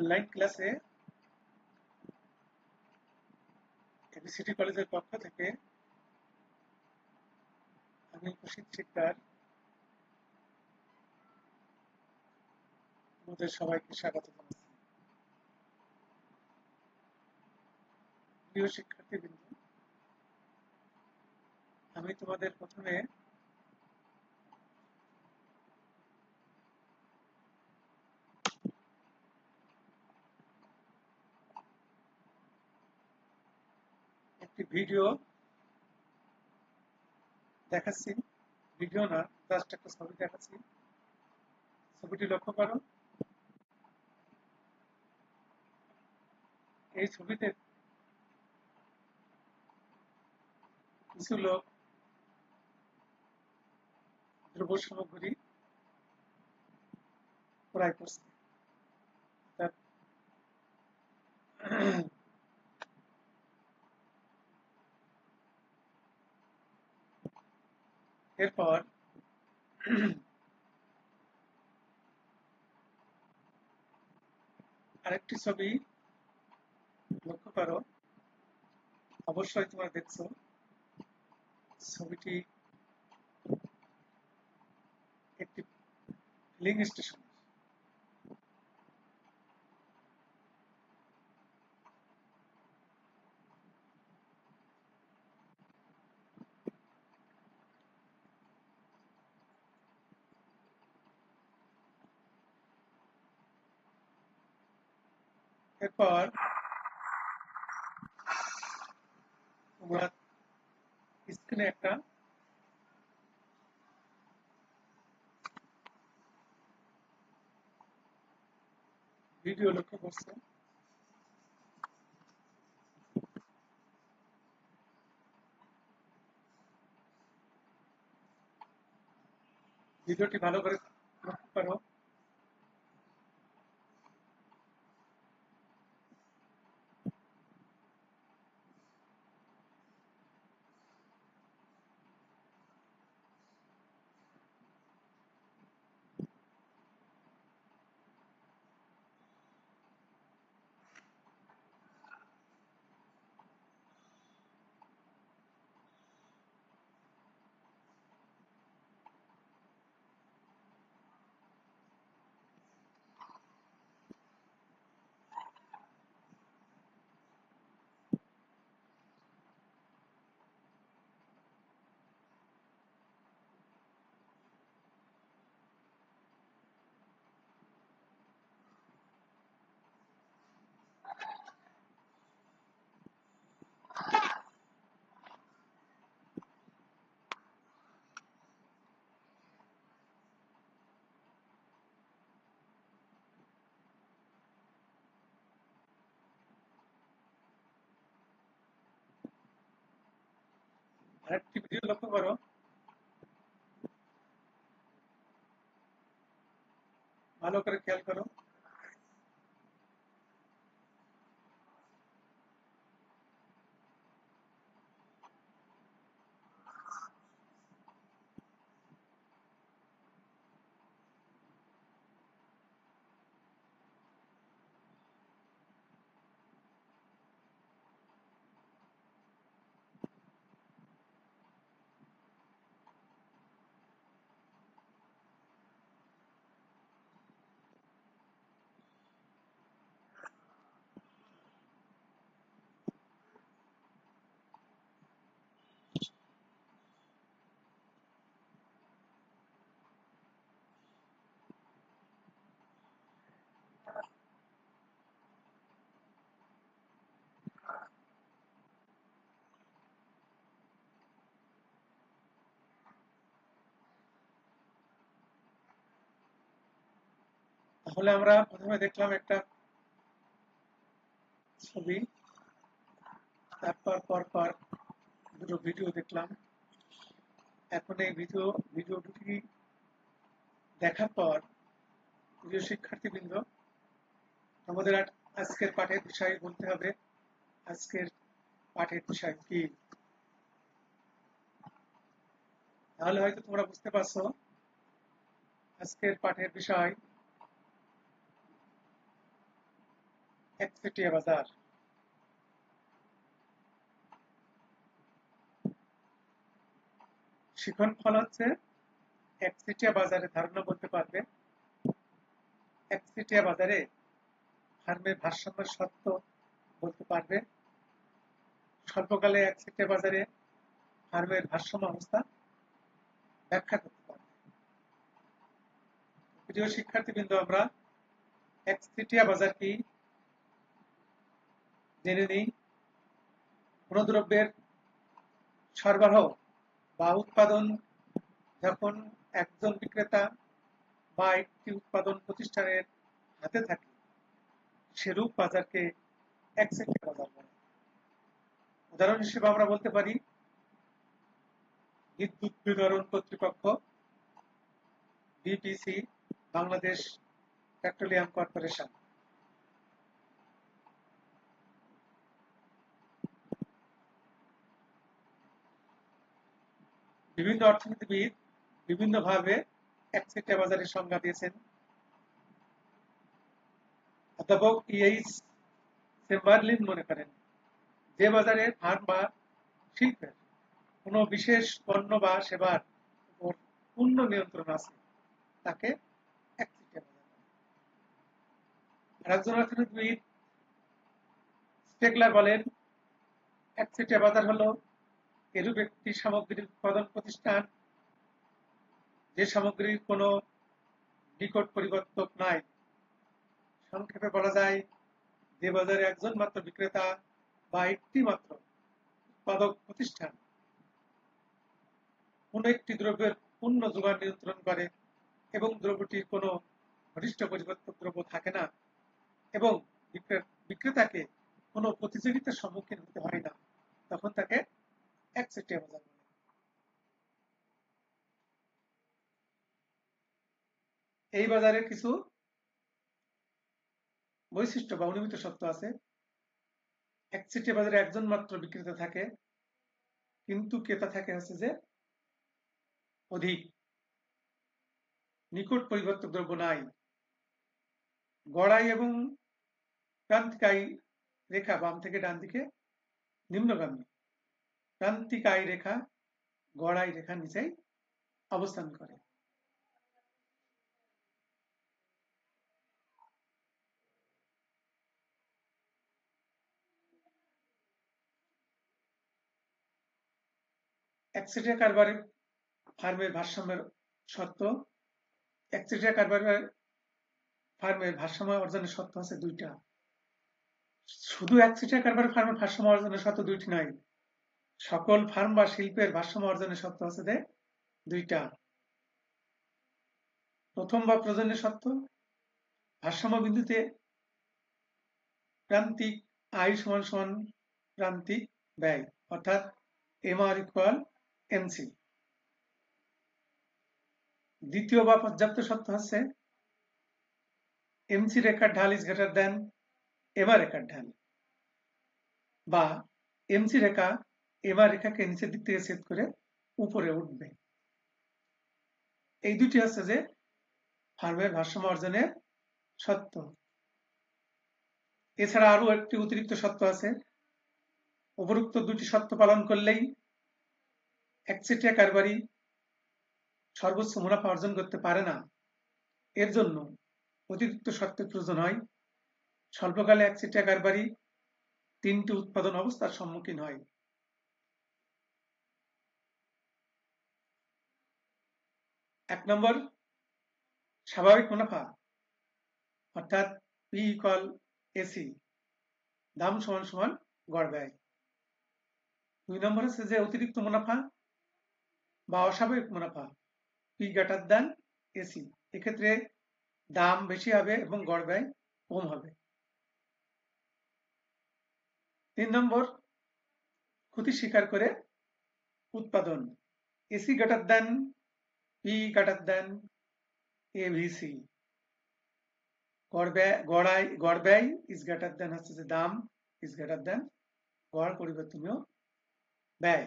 Online ক্লাসে ABCT কলেজের পক্ষ থেকে আমি উপস্থিত শিক্ষার তোমাদের সবাইকে স্বাগত জানাচ্ছি। প্রিয় শিক্ষার্থীবৃন্দ, আমি তোমাদের প্রথমে একটি ভিডিও দেখাচ্ছি। ভিডিও না জাস্ট একটা ছবি দেখাচ্ছি। ছবিটি লক্ষ্য করো। এই ছবিতে কিছু লোক দ্রব্য সামগ্রী ক্রয় করছে। এরপর আরেকটি ছবি লক্ষ্য করো। অবশ্যই তোমরা দেখছ। ছবিটি একটি ফিলিং স্টেশন এরপর তোমরা স্ক্রিনে একটা ভিডিও লক্ষ্য করছ ভিডিওটি ভালো করে লক্ষ্য করো আরেকটি ভিডিও লক্ষ্য করো ভালো করে খেয়াল করো তাহলে আমরা প্রথমে দেখলাম একটা ছবি। তারপর, পর পর দুটো ভিডিও দেখলাম। এখন এই ভিডিও ভিডিও দুটি দেখার পর প্রিয় শিক্ষার্থীবৃন্দ, আমাদের আজকের পাঠের বিষয় বলতে হবে, আজকের পাঠের বিষয় কি? তাহলে হয়তো তোমরা বুঝতে পারছ, আজকের পাঠের বিষয় একচেটিয়া বাজার। শিখন ফল হচ্ছে একচেটিয়া বাজারে ধারণা করতে পারবে। একচেটিয়া বাজারে ফার্মের ভারসাম্য সত্য বলতে পারবে। স্বল্পকালে একচেটিয়া বাজারে ফার্মের ভারসাম্য অবস্থা ব্যাখ্যা করতে পারবে। প্রিয় শিক্ষার্থীবৃন্দ, আমরা একচেটিয়া বাজার কি জেনে নিই কোনো সরবরাহ বা উৎপাদন যখন একজন বিক্রেতা বা একটি উৎপাদন প্রতিষ্ঠানের হাতে থাকে, সেরূপ বাজারকে একচেটিয়া বাজার বলে। উদাহরণ হিসেবে আমরা বলতে পারি, বিদ্যুৎ বিতরণ কর্তৃপক্ষ, বিপিসি, বাংলাদেশ পেট্রোলিয়াম কর্পোরেশন। বিভিন্ন অর্থনীতিবিদ বিভিন্নভাবে একচেটিয়া বাজারের সংজ্ঞা দিয়েছেন। অধ্যাপক ইএইচ সেম্বারলিন মনে করেন, যে বাজারে ফার্ম বা শিল্পের কোন বিশেষ পণ্য বা সেবার উপর পূর্ণ নিয়ন্ত্রণ আছে, তাকে একজন অর্থনীতিবিদ স্টেগলার বলেন, একচেটিয়া বাজার হলো এরূপ একটি সামগ্রীর উৎপাদন প্রতিষ্ঠান, যে সামগ্রীর কোনো নিকট পরিবর্তক নাই। সংক্ষেপে বলা যায় যে বাজারে একজন মাত্র বিক্রেতা বা একটি মাত্র উৎপাদক প্রতিষ্ঠান। কোন একটি দ্রব্যের পূর্ণ যোগান নিয়ন্ত্রণ করে এবং দ্রব্যটির কোনো ঘনিষ্ঠ পরিবর্তক দ্রব্য থাকে না এবং বিক্রেতাকে কোনো প্রতিযোগিতার সম্মুখীন হতে হয় না, তখন তাকে বলে এই বাজারের কিছু বৈশিষ্ট্য বা অনুমিত সত্য আছে। একচেটিয়া বাজারে একজন মাত্র বিক্রেতা থাকে, কিন্তু ক্রেতা থাকে হচ্ছে যে অধিক। নিকট পরিবর্তক দ্রব্য নাই। গড়াই এবং প্রান্তিকাই রেখা বাম থেকে ডান দিকে নিম্নগামী। প্রান্তিকাই রেখা গড়াই রেখার নিচেই অবস্থান করে। একচেটিয়া কারবারের ফার্মের ভারসাম্যের সত্য একচেটিয়া কারবারের ফার্মের ভারসাম্য অর্জনের সত্য আছে দুইটা। শুধু একচেটিয়া কারবারের ফার্মের ভারসাম্য অর্জনের সত্য দুইটি নয় সকল ফার্ম বা শিল্পের ভারসাম্য অর্জনের আছে যে দুইটা। প্রথম বা প্রজন্মের সত্য ভারসাম্য বিন্দুতে প্রান্তিক আয় সমান সমান প্রান্তিক ব্যয়, অর্থাৎ এম আর ইকুয়াল এমসি দ্বিতীয় বা পর্যাপ্ত সত্য হচ্ছে এমসি রেখার ঢাল ইজ গ্রেটার দেন এমআর রেখার ঢাল বা এমসি রেখা এবার রেখাকে নিচের দিক থেকে সেট করে উপরে উঠবে। এই দুটি হচ্ছে যে ফার্মের ভারসাম্য অর্জনের সত্য। এছাড়া আরও একটি অতিরিক্ত সত্য আছে। উপরোক্ত দুটি সত্য পালন করলেই একচেটিয়া কারবারি সর্বোচ্চ মুনাফা অর্জন করতে পারে না। এর জন্য অতিরিক্ত সত্যের প্রয়োজন হয়। স্বল্পকালে একচেটিয়া কারবারি তিনটি উৎপাদন অবস্থার সম্মুখীন হয়। এক নম্বর, স্বাভাবিক মুনাফা, অর্থাৎ পি ইকল এসি দাম সমান সমান গড় ব্যয়। দুই নম্বর হচ্ছে যে অতিরিক্ত মুনাফা বা অস্বাভাবিক মুনাফা পি গ্রেটার দেন এসি এক্ষেত্রে দাম বেশি হবে এবং গড় ব্যয় কম হবে। তিন নম্বর, ক্ষতি স্বীকার করে উৎপাদন AC greater than P greater than ABC গড় ব্যয় ইজ গ্রেটার দেন হচ্ছে যে দাম ইজ গ্রেটার দেন গড় পরিবর্তনীয় ব্যয়।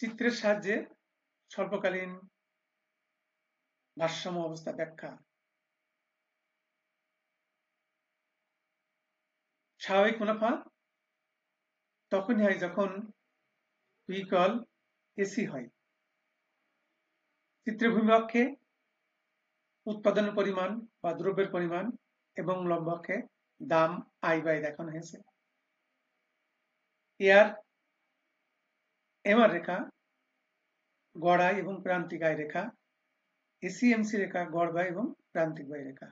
চিত্রের সাহায্যে স্বল্পকালীন ভারসাম্য অবস্থা ব্যাখ্যা। স্বাভাবিক মুনাফা, তখনই হয় যখন ইকুয়াল এসি হয়। চিত্রে ভূমি অক্ষে উৎপাদনের পরিমাণ বা দ্রব্যের পরিমাণ এবং লম্ব দাম আই বাই দেখানো হয়েছে। এয়ার এমআর রেখা গড়াই এবং প্রান্তিক আয় রেখা এসিএমসি রেখা, গড় বাই এবং প্রান্তিক বাই রেখা।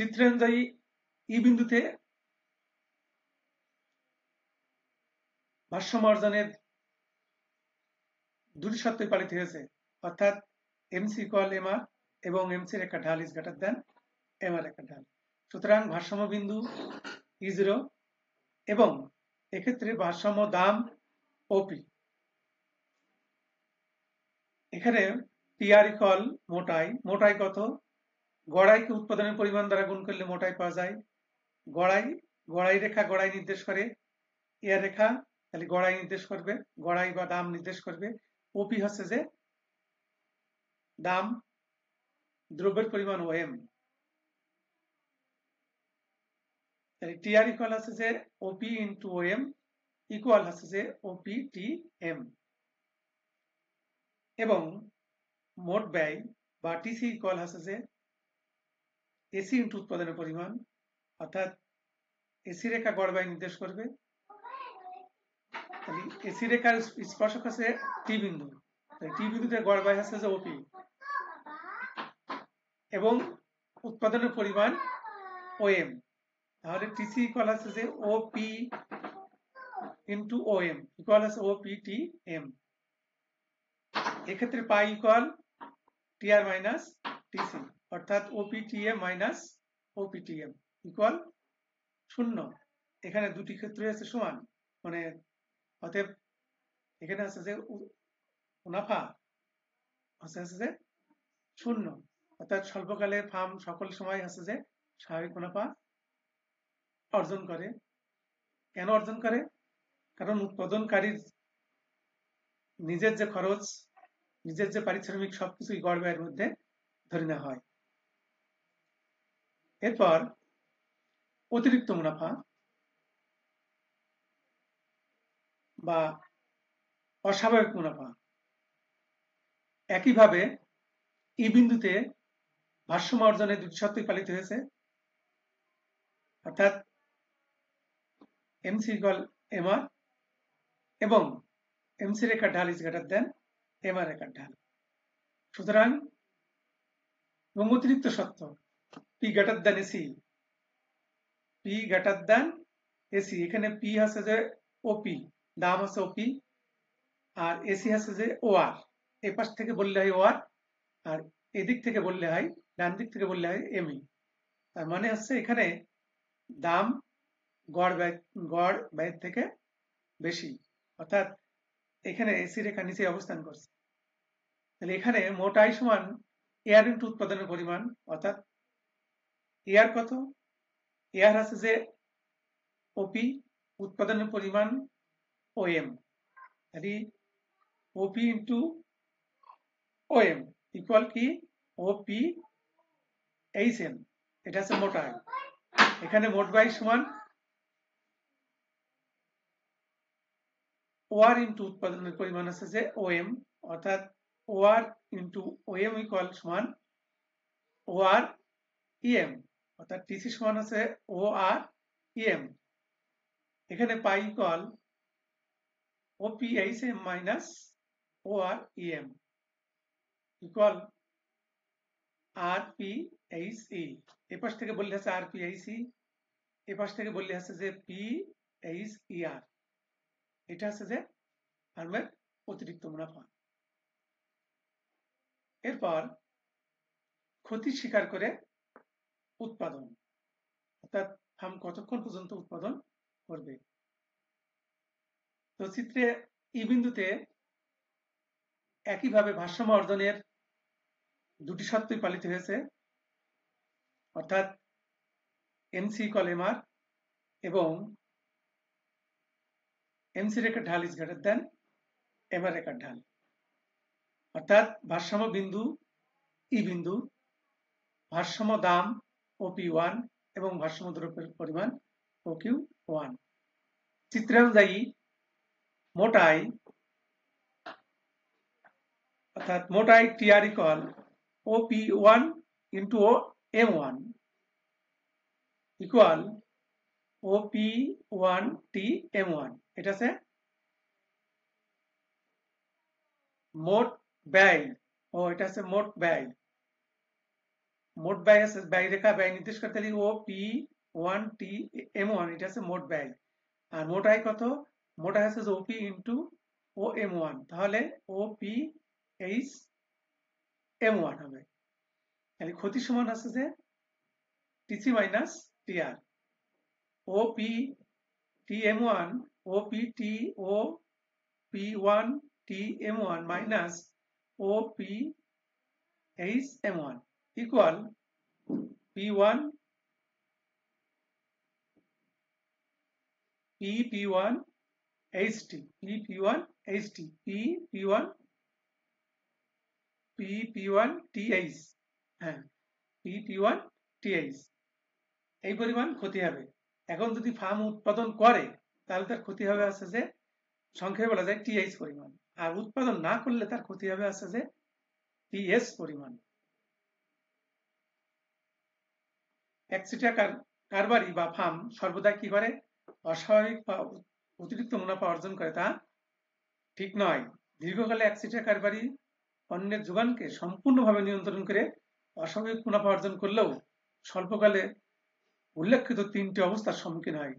চিত্রানুযায়ী ই বিন্দুতে ভারসাম্য অর্জনের দুটি সত্যই পালিত হয়েছে। অর্থাৎ এমসি কল এমআর এবং এমসির একটা ঢাল ইজ গ্রেটার দেন এমআর একটা ঢাল। সুতরাং ভারসাম্য বিন্দু ই জিরো এবং এক্ষেত্রে ভারসাম্য দাম ওপি এখানে টিআর ইকল মোটাই মোটাই কত? গড়াইকে উৎপাদনের পরিমাণ দ্বারা গুণ করলে মোটাই পাওয়া যায়। গড়াই গড়াই রেখা গড়াই নির্দেশ করে। এয়ার রেখা তাহলে গড়াই নির্দেশ করবে, গড়াই বা দাম নির্দেশ করবে। ওপি হচ্ছে যে দাম, দ্রব্যের পরিমাণ ও এম। টিআর ইকুয়াল আছে যে OP into O M equal আছে যে ওপি টি এম। এবং মোট ব্যয় বা টিসি ইকুয়াল আছে যে এসি ইন্টু উৎপাদনের পরিমাণ, অর্থাৎ এসি রেখা গড় ব্যয় নির্দেশ করবে। এসি রেখার স্পর্শক আছে টি বিন্দু। টি বিন্দুতে গড় ব্যয় আছে যে ওপি এবং উৎপাদনের পরিমাণ ও এম তাহলে টিসি ইকুয়াল আছে যে O P into O M equal আছে ও পি টি এম এক্ষেত্রে pi equal TR minus TC অর্থাৎ ওপিটিএম মাইনাস ওপিটিএম ইকুয়াল শূন্য। এখানে দুটি ক্ষেত্রে আছে সমান। মানে অতএব এখানে আছে যে মুনাফা, আছে যে শূন্য। অর্থাৎ স্বল্পকালে ফার্ম সকল সময় আছে যে স্বাভাবিক মুনাফা অর্জন করে। কেন অর্জন করে? কারণ উৎপাদনকারীর নিজের যে খরচ, নিজের যে পারিশ্রমিক সবকিছুই গড় ব্যয়ের মধ্যে ধরে নেওয়া হয়। এরপর অতিরিক্ত মুনাফা বা অস্বাভাবিক মুনাফা। একইভাবে ই বিন্দুতে ভারসাম্য অর্জনের দুটি সত্যই পালিত হয়েছে। অর্থাৎ এমসি ইকল এমআর এবং এমসি রেখার ঢাল ইজ দেন এমআর রেখার ঢাল। সুতরাং এবং অতিরিক্ত সত্য P greater than AC P greater than AC এখানে পি আছে যে ওপি দাম আছে ওপি আর এসি আছে যে ও আর এ পাশ থেকে বললে হয় ও আর এদিক থেকে বললে হয়, ডান দিক থেকে বললে হয় এমই তার মানে হচ্ছে এখানে দাম গড় ব্যয়, গড় ব্যয়ের থেকে বেশি। অর্থাৎ এখানে এসি রেখা নিচে অবস্থান করছে। তাহলে এখানে মোটাই সমান এয়ার ইন্টু উৎপাদনের পরিমাণ, অর্থাৎ এয়ার কত? এয়ার আছে যে ওপি উৎপাদনের পরিমাণ O M OP into O M equal কি? ওপি এইচ এম এটা আছে মোটাই এখানে মোট বাই সমান ওয়ার ইন্টু উৎপাদনের পরিমাণ আছে যে ও এম অর্থাৎ OR into O M equal সমান ও আর ইএম অর্থাৎ টিসি সমান আছে ও আর ইএম এখানে pi equal O P H M minus O R EM equal R P H E এপাশ থেকে বললে আছে আর পি এইচ ই এপাশ থেকে বললে আছে যে পি এইচ ই আর এটা আছে যে ফার্মের অতিরিক্ত মুনাফা। এরপর ক্ষতি স্বীকার করে উৎপাদন। অর্থাৎ ফার্ম কতক্ষণ পর্যন্ত উৎপাদন করবে? তো চিত্রে ই বিন্দুতে একইভাবে ভারসাম্য অর্জনের দুটি সত্যই পালিত হয়েছে। অর্থাৎ এমসি কল এমআর এবং এমসি রেখার ঢাল ইজ গ্রেটার দেন এমআর রেখার ঢাল। অর্থাৎ ভারসাম্য বিন্দু ই বিন্দু, ভারসাম্য দাম ও পি ওয়ান এবং ভারসাম্য দ্রব্যের পরিমাণ ও কিউ ওয়ান চিত্রানুযায়ী মোটাই, অর্থাৎ মোটাই TR equal O P one into O M one equal O P one T M one এটা আছে মোট ব্যয়। ও, এটা আছে মোট ব্যয়। মোট ব্যয় আছে ব্যয় রেখা ব্যয় নির্দেশ করতে O, P, one, T M one, এটা আছে মোট ব্যয় আর মোট আয় কত? মোট আয় আছে OP into O, M one. তাহলে O, P, H, M one হবে। তাহলে ক্ষতি সমান আছে যে TC minus TR O, P, T, M one, O, P, T, O, P, one, T, M one minus O, P, H, M one. One H T P P one H T P P one P P one T H হ্যাঁ এই পরিমাণ ক্ষতি হবে। এখন যদি farm উৎপাদন করে, তাহলে তার ক্ষতি হবে আছে যে সংখ্যায় বলা যায় টিএইচ পরিমাণ। আর উৎপাদন না করলে তার ক্ষতি হবে আছে যে টিএস পরিমাণ। একচিটিয়া কারবারি বা ফার্ম সর্বদা কি করে? অস্বাভাবিক বা অতিরিক্ত মুনাফা অর্জন করে তা ঠিক নয়। দীর্ঘকালে একচিটিয়া কারবারি অন্যের যোগানকে সম্পূর্ণভাবে নিয়ন্ত্রণ করে অস্বাভাবিক মুনাফা অর্জন করলেও স্বল্পকালে উল্লেখিত তিনটি অবস্থার সম্মুখীন হয়।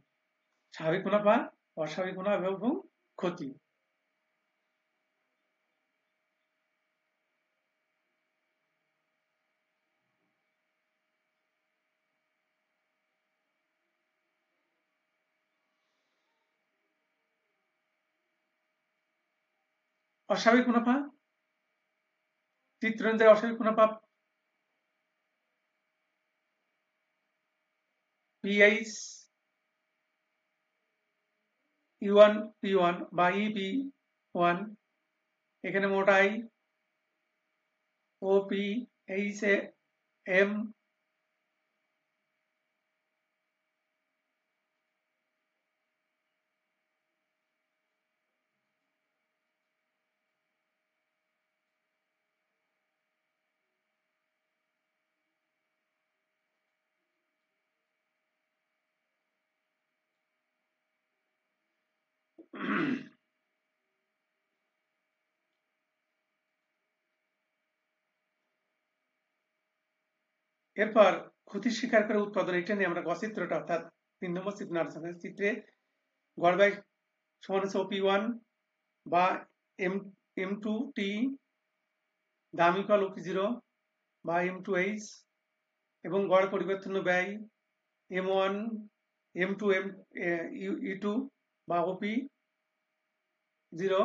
স্বাভাবিক মুনাফা, অস্বাভাবিক মুনাফা এবং ক্ষতি। অস্বাভাবিক মুনাফা চিত্র অনুযায়ী অস্বাভাবিক মুনাফা পিএইচ ইউয়ান পি ওয়ান বা ইপি ওয়ান এখানে মোটাই ও পি এইচ এম এরপর ক্ষতি স্বীকার করে উৎপাদন, এটা নিয়ে আমরা গচিত্রটা অর্থাৎ তিন নম্বর চিত্র আলোচনা চিত্রে গড় ব্যয় সমান হচ্ছে ওপি ওয়ান বা এম এম টু টি দাম ইকাল ওপি জিরো বা এম টু এইচ এবং গড় পরিবর্তন ব্যয় M one M two M E two বা ওপি জিরো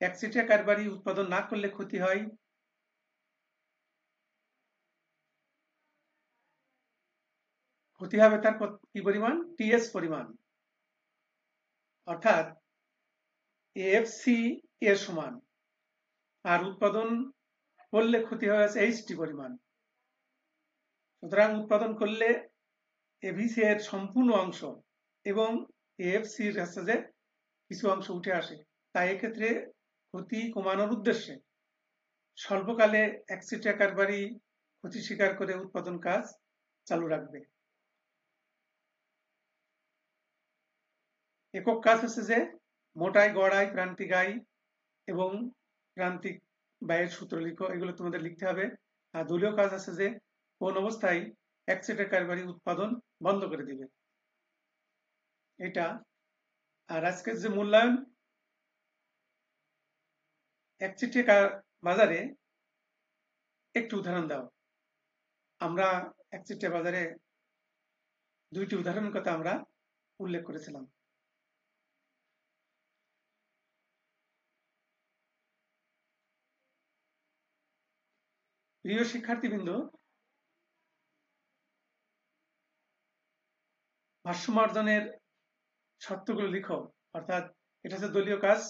একচিটিয়া কারবারি উৎপাদন না করলে ক্ষতি হয় ক্ষতি হবে তার কি পরিমাণ? টিএস পরিমাণ। অর্থাৎ এফসি এর সমান। আর উৎপাদন করলে ক্ষতি হয়ে আছে এইচটি পরিমাণ। সুতরাং উৎপাদন করলে এভিসি এর সম্পূর্ণ অংশ এবং এফসির হচ্ছে যে কিছু অংশ উঠে আসে। তাই এক্ষেত্রে ক্ষতি কমানোর উদ্দেশ্যে স্বল্পকালে একচিটিয়া কারবারি ক্ষতি স্বীকার করে উৎপাদন কাজ চালু রাখবে। একক কাজ হচ্ছে যে মোটাই, গড়াই প্রান্তিক আয় এবং প্রান্তিক ব্যয়ের সূত্র লিখো, এগুলো তোমাদের লিখতে হবে। আর দলীয় কাজ আছে যে কোন অবস্থায় এক সেটের কারবারি উৎপাদন বন্ধ করে দিবে। এটা। আর আজকের যে মূল্যায়ন একচেটিয়া বাজারে একটু উদাহরণ দাও। আমরা একচেটিয়া বাজারে দুইটি উদাহরণ কথা আমরা উল্লেখ করেছিলাম। প্রিয় শিক্ষার্থীবৃন্দ, ভাষ্যমার্জনের শর্তগুলো লিখো। অর্থাৎ এটা হচ্ছে দলীয় কাজ।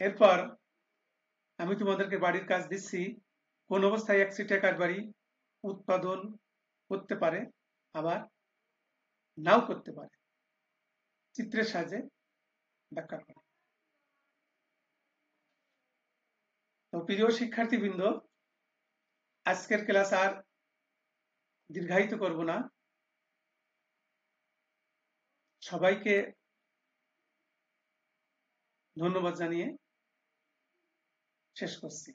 এরপর আমি তোমাদেরকে বাড়ির কাজ দিচ্ছি। কোন অবস্থায় একশি টাকার বাড়ি উৎপাদন করতে পারে, আবার নাও করতে পারে। চিত্রের সাহায্যে ব্যাখ্যা করে। তো প্রিয় শিক্ষার্থীবৃন্দ আজকের ক্লাস আর দীর্ঘায়িত করব না। সবাইকে ধন্যবাদ জানিয়ে শেষ করছি।